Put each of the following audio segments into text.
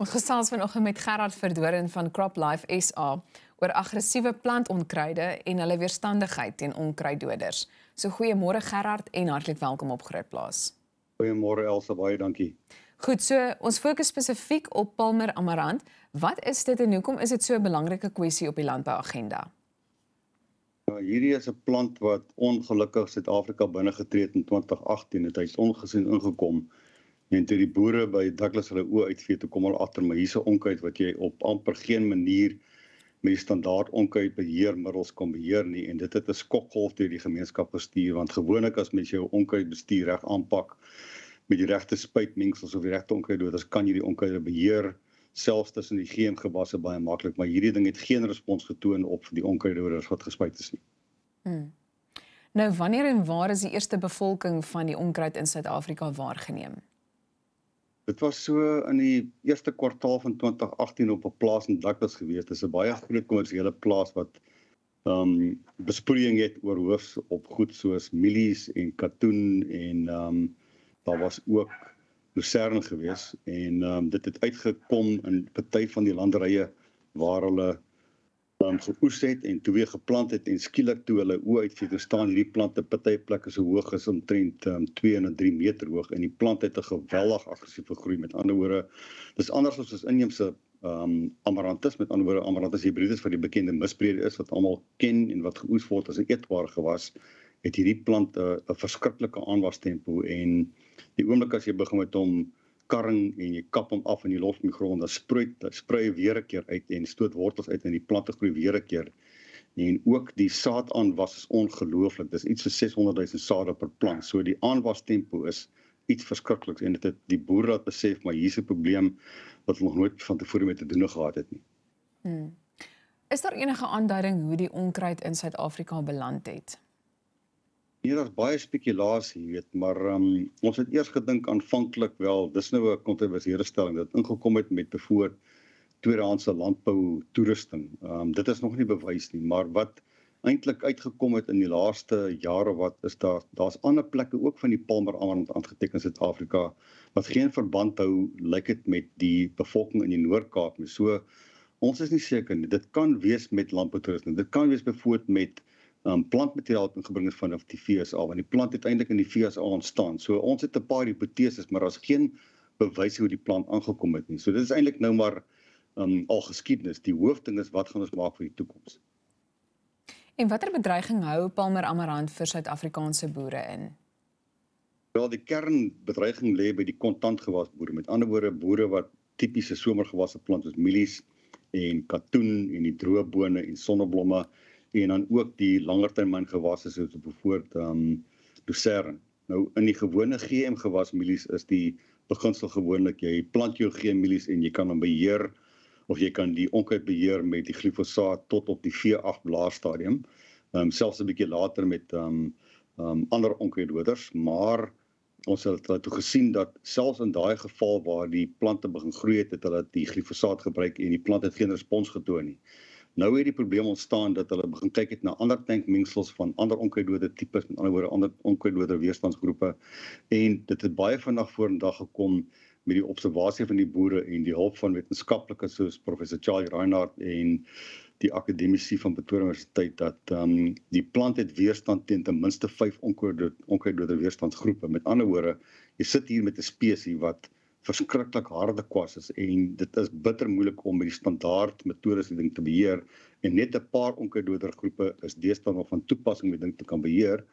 Ons gesels vanoggend met Gerard Verdoren van CropLife SA oor aggressiewe plantonkruide en hulle weerstandigheid teen onkruiddoders. So goeiemôre Gerard en hartlik welkom op Grootplaas. Goeiemôre Elsa, baie dankie. Goed, so ons fokus spesifiek op Palmer amarant. Wat is dit en hoekom is dit so 'n belangrike kwessie op die landbouagenda? Nou, hierdie is 'n plant wat ongelukkig Suid-Afrika binne getree het in 2018 het hy ongesien ingekom En toe die boere by Douglas hulle oë uitvee toe kom hulle agter maar hierse onkruid wat jy op amper geen manier met standaard onkruid beheermiddels kan beheer nie en dit het 'n skokgolf deur die gemeenskap gestuur want gewoonlik as mens jou onkruid bestuur reg aanpak met die regte spuitmengsels of die regte onkruiddoders kan jy die onkruide beheer selfs tussen die GM gewasse baie maklik maar hierdie ding het geen respons getoon op die onkruiddoders wat gespuit is nie. Hmm. Nou wanneer en waar is die eerste bevolking van die onkruid in Suid-Afrika waargeneem? Dit was so in die eerste kwartaal van 2018 op 'n plaas in Douglas gewees. Dit is 'n baie groot kommersiële plaas wat ehm um, besproeiing het oor hoofs op goed soos mielies en katoen en ehm um, daar was ook lucerne gewees en ehm um, dit het uitgekom in party van die landerye waar hulle um, geoes het en toe weer geplant het en skielik toe hulle oë uitvee te staan hierdie plante party plekke so hoog is omtrent um, 2 en 3 meter hoog en die plant het 'n geweldig aggressiewe groei met ander woorde dis anders as ons inheemse um amaranthus met ander woorde amaranthus hybrides wat die bekende misbrede is wat almal ken en wat geoes word as 'n eetbare gewas het hierdie plant 'n verskriklike aanwastempo en die oomblik as jy begin met hom karring en jy kap hom af in die lof in die grond, dan sprei dit sprei weer 'n keer uit en stoot wortels uit en die plante groei weer 'n keer. En ook die saad aanwas is ongelooflik. Dis iets so 600 000 saade per plant. So die aanwas tempo is iets verskrikliks en dit het die boere laat besef maar hier's 'n probleem wat hulle nog nooit van tevore mee te doen gehad het nie. Hmm. Is daar enige aanduiding hoe die onkruid in Suid-Afrika beland het? Hier is baie spekulasie, weet, maar um, ons het eers gedink aanvanklik wel, dis nou 'n kontroversiële stelling dat ingekom het met bevoor tweedehandse landbou toerusting. Ehm um, dit is nog nie bewys nie, maar wat eintlik uitgekom het in die laaste jare wat is daar daar's ander plekke ook van die Palmer amarant aangeteken in Suid-Afrika wat geen verband hou lyk dit met die bevolking in die Noord-Kaap nie. So ons is nie seker nie. Dit kan wees met landbou toerusting. Dit kan wees bevoor met um, plantmateriaal wat ingebring is vanaf die FSA want die plant het eintlik in die FSA ontstaan. So ons het 'n paar hipoteses, maar daar's geen bewys hoe die plant aangekom het nie. So dit is eintlik nou maar um, al geskiedenis. Die hoofding is wat gaan ons maak vir die toekoms? En watter bedreiging hou Palmer Amarant vir Suid-Afrikaanse boere in? Wel die kernbedreiging lê by die kontantgewas boere. Met ander woorde boere wat tipiese somergewasse plant soos mielies en katoen en die droë bone en sonneblomme en dan ook die langertermyn gewasse soos byvoorbeeld ehm um, lucerne. Nou in die gewone GM gewas mielies is die beginsel gewoonlik jy plant jou GM mielies en jy kan hom beheer of jy kan die onkruid beheer met die glifosaat tot op die V8 blaarstadium. Ehm um, selfs 'n bietjie later met ehm um, ehm um, ander onkruiddoders, maar ons het toe gesien dat selfs in daai geval waar die plante begin groei het, het hulle die glifosaat gebruik en die plant het geen respons getoon nie. Nou het die probleem ontstaan dat hulle begin kyk het na ander tankmengsels van ander onkruiddode tipes, met ander woorde ander onkruiddode weerstandsgroepe en dit het baie vinnig vorendag gekom met die observasie van die boere en die hulp van wetenskaplikes soos professor Charlie Reinhardt en die akademici van Pretoria Universiteit dat ehm um, die plant het weerstand teen ten minste 5 onkruiddode onkruiddode weerstandsgroepe. Met ander woorde, jy sit hier met 'n spesies wat verskriklik harde kwas is en dit is bitter moeilik om met die standaard metodes die ding te beheer en net 'n paar onkruiddoder groepe is deesdae nog van toepassing om die ding te kan beheer.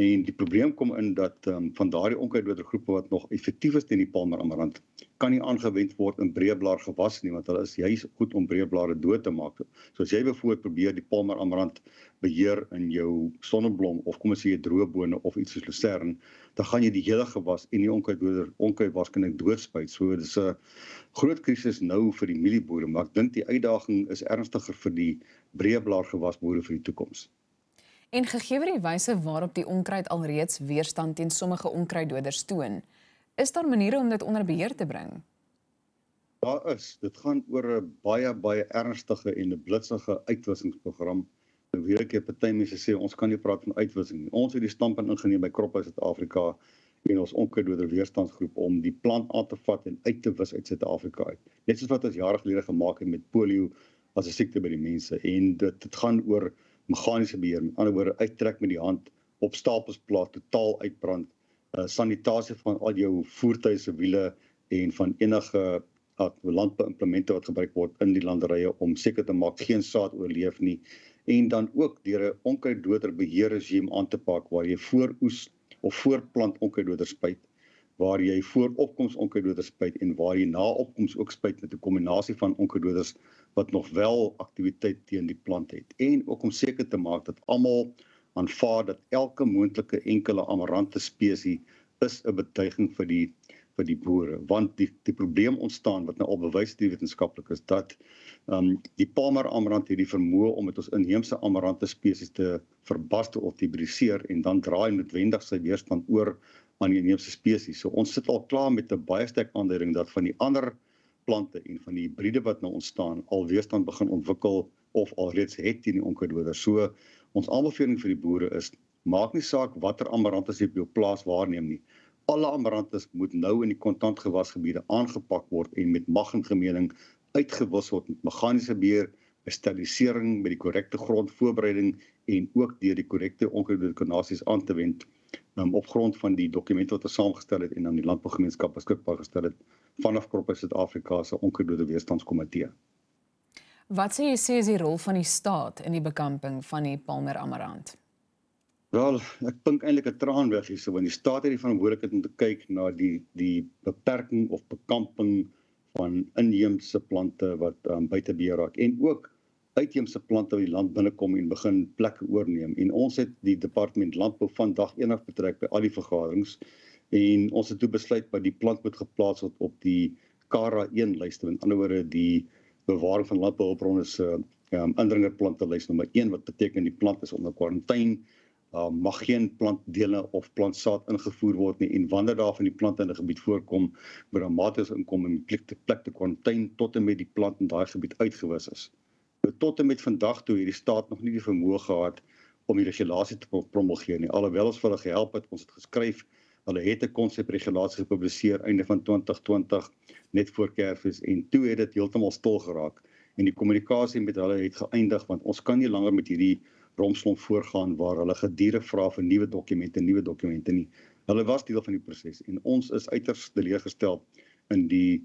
En die probleem kom in dat um, van daardie onkruiddoder groepe wat nog effektief is teen die palmer amarant kan nie aangewend word in breëblaar gewas nie want hulle is juis goed om breëblare dood te maak. So as jy byvoorbeeld probeer die palmer amarant beheer in jou sonneblom of kom ons sê 'n droë bone of iets soos lucerne, dan gaan jy die hele gewas en die onkruiddoder onkruid waarskynlik doodspuit. So dis 'n groot krisis nou vir die mielieboere, maar ek dink die uitdaging is ernstiger vir die breëblaar gewasboere vir die toekoms. En gegee word die wyse waarop die onkruid alreeds weerstand teen sommige onkruiddoders toon, is daar maniere om dit onder beheer te bring? Daar is. Dit gaan oor 'n baie baie ernstige en 'n blitsige uitwissingsprogram. Nou weet ek jy party mense sê ons kan nie praat van uitwissing nie. Ons het die standpunt ingeneem by Kroppe Suid-Afrika en ons onkruiddoder weerstandsgroep om die plant aan te vat en uit te wis uit Suid-Afrika uit. Net soos wat ons jare gelede gemaak het met polio as 'n siekte by die mense en dit dit gaan oor meganiese beheer. Met ander woorde, uittrek met die hand op stapels plaas, totaal uitbrand, uh, sanitasie van al jou voertuie se wiele en van enige landbouimplemente wat gebruik word in die landerye om seker te maak geen saad oorleef nie en dan ook deur 'n onkruiddoder beheerregime aan te pak waar jy voor oes of voorplant onkruiddoders spuit waar jy voor opkoms onkruiddoders spuit en waar jy na opkoms ook spuit met 'n kombinasie van onkruiddoders wat nog wel aktiwiteit teen die plant het en ook om seker te maak dat almal aanvaar dat elke moontlike enkele amarante spesies is 'n bedreiging vir die vir die boere want die die probleem ontstaan wat nou al bewys deur wetenskaplik is dat ehm um, die Palmer amarant het die vermoë om met ons inheemse amarante spesies te verbaste of te hibridiseer en dan draai noodwendig sy weerstand oor aan die inheemse spesies. So ons sit al klaar met 'n baie sterk aanduiding dat van die ander plante en van die hibride wat nou ontstaan al weerstand begin ontwikkel of alreeds het teen die onkruiddoders. So ons aanbeveling vir die boere is maak nie saak watter amarantus jy op jou plaas waarneem nie alle amarantus moet nou in die kontantgewasgebiede aangepak word en met mag en gemening uitgewis word met meganiese beheer, sterilisering met die korrekte grondvoorbereiding en ook deur die korrekte onkruiddoderkonasies aan te wend um, op grond van die dokumente wat ons saamgestel het en aan die landbougemeenskap beskikbaar gestel het vanaf Kroppe Suid-Afrika se onkruiddoderweerstandskomitee. Wat sê jy sê is die rol van die staat in die bekamping van die Palmer amarant? Wel, ek dink eintlik 'n traan weg hier so want die staat het die verantwoordelikheid om te kyk na die die beperking of bekamping van inheemse plante wat um, buite beheer raak en ook uitheemse plante wat die land binnekom en begin plekke oorneem. En ons het die departement landbou vandag eendag betrek by al die vergaderings en ons het toe besluit dat die plant moet geplaas word op die KARA 1 lyste. Met ander woorde die bewaring van landbouhulpbronne se um, indringerplante lys nommer 1 wat beteken die plant is onder kwarantyne uh, mag geen plantdele of plantsaad ingevoer word nie en wanneer daar van die plante in 'n gebied voorkom moet daar mates inkom om die plek te plek te kwarantyn tot en met die plant in daai gebied uitgewis is. Tot en met vandag toe hierdie staat nog nie die vermoë gehad om die regulasie te promulgeer nie. Alhoewel ons vir hulle gehelp het, ons het geskryf, hulle het 'n konsepregulasie gepubliseer einde van 2020 net voor Kersfees en toe het dit heeltemal stil geraak en die kommunikasie met hulle het geëindig want ons kan nie langer met hierdie rompslomp voorgaan waar hulle gedurende vra vir nuwe dokumente, nuwe dokumente nie. Hulle was deel van die proses en ons is uiters teleurgestel in die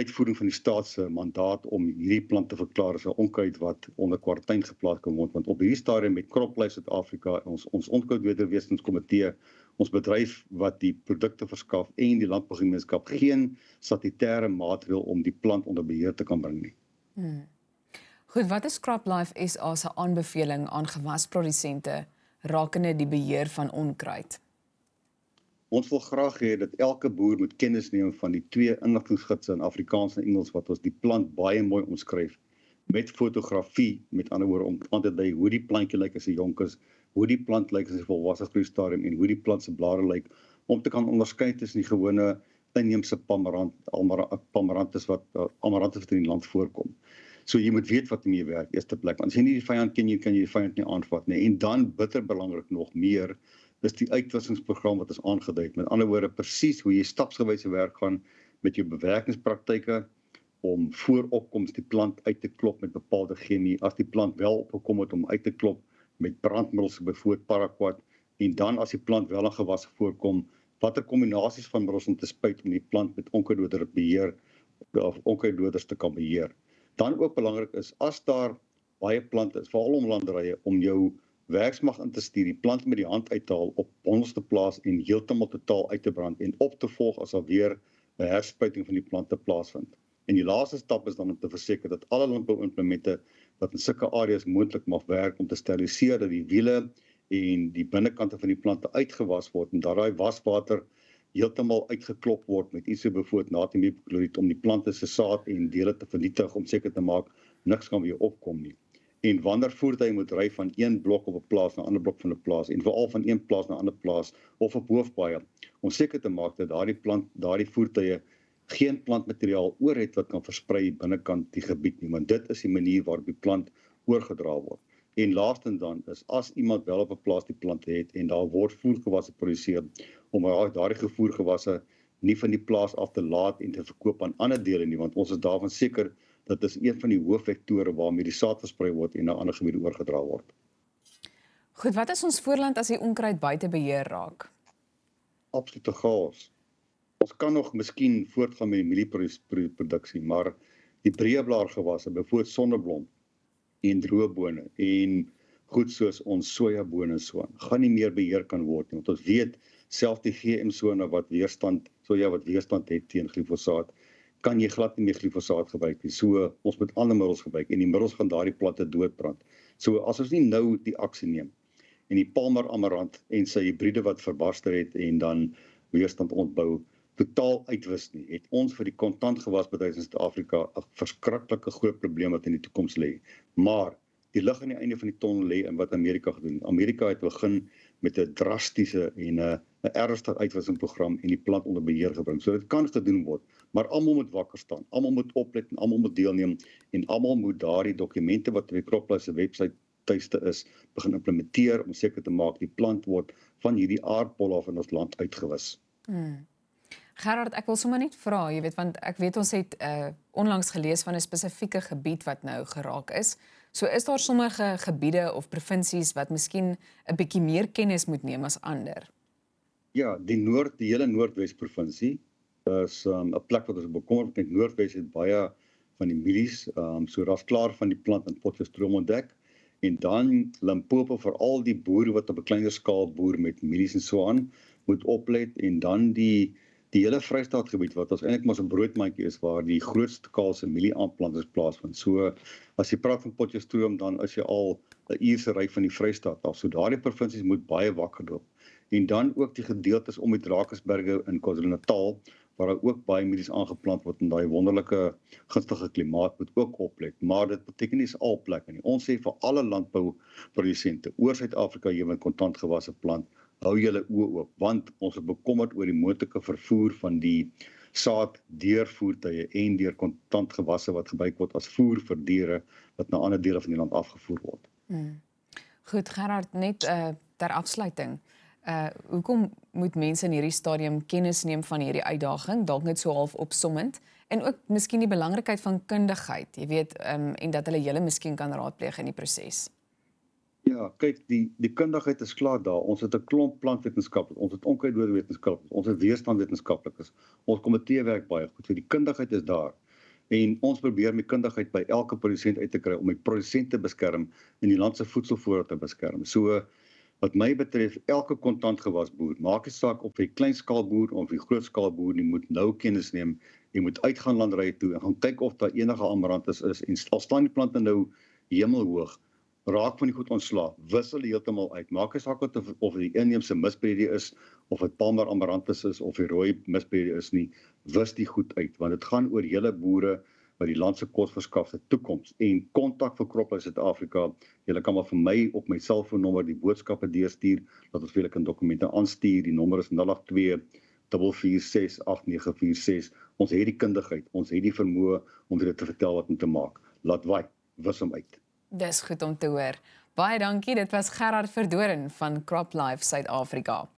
uitvoering van die staat se mandaat om hierdie plant te verklaar as 'n onkruid wat onder kwartyn geplaas kan word want op hierdie stadium met CropLife Suid-Afrika ons ons onkruidwederwesenskomitee ons bedryf wat die produkte verskaf en die landbougemeenskap geen statutêre maatreël om die plant onder beheer te kan bring nie. Hmm. Goed, wat is CropLife SA se aanbeveling aan gewasprodusente rakende die beheer van onkruid? Ons wil graag hê dat elke boer moet kennis neem van die twee inligtingskitse in Afrikaans en Engels wat ons die plant baie mooi omskryf met fotografie, met ander woorde om aan te dui hoe die plantjie lyk as hy jonk is, hoe die plant lyk as hy volwasse groei stadium en hoe die plant se blare lyk om te kan onderskei tussen die gewone inheemse pamarant, almarantus wat uh, amarantus wat in die land voorkom. So jy moet weet wat om jy werk eerste plek. Want as jy nie die vyand ken nie, kan jy die vyand nie aanvat nie. En dan bitter belangrik nog meer is die uitwissingsprogram wat ons aangedui het. Met ander woorde presies hoe jy stapsgewyse werk gaan met jou bewerkingspraktyke om vooropkoms die plant uit te klop met bepaalde chemie. As die plant wel opgekom het om uit te klop met brandmiddels byvoorbeeld paraquat en dan as die plant wel in gewasse voorkom, watter kombinasies van middels om te spuit om die plant met onkruiddoders beheer of onkruiddoders te kan beheer dan ook belangrik is as daar baie plante is, veral om landerye om jou werksmag in te stuur, die plant met die hand uithaal op bondels te plaas en heeltemal totaal uit te brand en op te volg as daar weer 'n herspuiting van die plante plaasvind. En die laaste stap is dan om te verseker dat alle landbouimplemente wat in sulke areas moontlik mag werk om te steriliseer dat die wiele en die binnekante van die plante uitgewas word en dat daai waswater heeltemal uitgeklop word met iets so bevoet natriumkloried om die plante se saad en dele te vernietig om seker te maak niks kan weer opkom nie. En wanneer voertuie moet ry van een blok op 'n plaas na 'n ander blok van 'n plaas en veral van een plaas na 'n ander plaas of op hoofpaaie om seker te maak dat daardie plant daardie voertuie geen plantmateriaal oor het wat kan versprei binnekant die gebied nie want dit is die manier waarop die plant oorgedra word. En laastens dan is as iemand wel op 'n plaas die plante het en daar word voergewasse geproduseer om daardie gevoergewasse nie van die plaas af te laat en te verkoop aan ander dele nie want ons is daarvan seker dit is een van die hoofvektore waarmee die saad versprei word en na ander gebiede oorgedra word. Goed, wat is ons voorland as die onkruid buite beheer raak? Absolute chaos. Ons kan nog miskien voortgaan met die mielieproduksie, maar die breë blaargewasse, byvoorbeeld sonneblom en droëbone en goed soos ons sojabone so aan, gaan nie meer beheer kan word nie. Want ons weet selfs die GM-sone wat weerstand soja wat weerstand het teen glifosaat, kan jy glad nie glifosaat gebruik nie. So ons moet ander middels gebruik en die middels gaan daardie plante doodbrand. So as ons nie nou die aksie neem en die Palmer amarant en sy hibriede wat verbarster het en dan weerstand ontbou totaal uitwis nie, het ons vir die kontantgewasbedryf in Suid-Afrika 'n verskriklike groot probleem wat in die toekoms lê. Maar die lig aan die einde van die tonnel lê in wat Amerika gedoen. Amerika het begin met 'n drastiese en 'n 'n ernstige uitwissingprogram en die plant onder beheer gebring. So dit kan gedoen word, maar almal moet wakker staan. Almal moet oplet en almal moet deelneem en almal moet daardie dokumente wat op die Croplus se webwerf tuiste is, begin implementeer om seker te maak die plant word van hierdie aardbol af in ons land uitgewis. Hmm. Gerard, ek wil sommer net vra, jy weet want ek weet ons het uh onlangs gelees van 'n spesifieke gebied wat nou geraak is. So is daar sommige gebiede of provinsies wat miskien 'n bietjie meer kennis moet neem as ander. Ja, die Noord, die hele Noordwes provinsie is um, 'n um, plek wat ons bekommerd het. Noordwes het baie van die milies, um so daar's klaar van die plant in Potchefstroom ontdek en dan Limpopo vir al die boere wat op 'n kleiner skaal boer met milies en so aan moet oplet en dan die die hele Vrystaatgebied wat ons eintlik maar 'n broodmandjie is waar die grootste kaalse mielieaanplantings plaasvind. So as jy praat van Potchefstroom dan is jy al 'n uur se ry van die Vrystaat af. So daardie provinsies moet baie wakker loop. En dan ook die gedeeltes om die Drakensberge in KwaZulu-Natal waar daar ook baie mielies aangeplant word in daai wonderlike gunstige klimaat moet ook oplet. Maar dit beteken nie is al plekke nie. Ons sê vir alle landbouprodusente oor Suid-Afrika jy moet kontantgewasse plant hou julle oë oop want ons is bekommerd oor die moontlike vervoer van die saad deur voertuie en deur kontantgewasse wat gebruik word as voer vir diere wat na ander dele van die land afgevoer word. Hmm. Goed Gerard net uh, ter afsluiting. Uh hoekom moet mense in hierdie stadium kennis neem van hierdie uitdaging dalk net so half opsommend en ook miskien die belangrikheid van kundigheid, jy weet, um, en dat hulle julle miskien kan raadpleeg in die proses. Ja, kyk, die die kundigheid is klaar daar. Ons het 'n klomp plantwetenskap, ons het onkruiddood wetenskap, ons het weerstandwetenskaplikes. Ons komitee werk baie goed. So die kundigheid is daar. En ons probeer met kundigheid by elke produsent uit te kry om die produsente te beskerm en die land se voedselvoorraad te beskerm. So wat my betref, elke kontantgewasboer, maak nie saak of hy kleinskaalboer of hy grootskaalboer nie, moet nou kennis neem. Jy moet uitgaan landry toe en gaan kyk of daar enige amarantus is en al staan die plante nou hemelhoog raak van die goed ontslaa, wissel heeltemal uit. Maak nie saak of of die inheemse mispredie is of dit Palmer amaranthus is of die rooi mispredie is nie, wis die goed uit want dit gaan oor hele boere wat die land se kos verskaf se toekoms en kontak vir Kroppe Suid-Afrika. Julle kan maar vir my op my selfoonnommer die boodskappe deurstuur dat ons vir julle kan dokumente aanstuur. Die nommer is 082 4468946. Ons het die kundigheid, ons het die vermoë om dit te vertel wat om te maak. Laat waai, wis hom uit. Dis goed om te hoor. Baie dankie. Dit was Gerard Verdoren van CropLife Suid-Afrika.